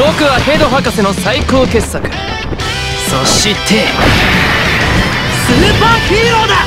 僕はヘド博士の最高傑作。そして。スーパーヒーローだ！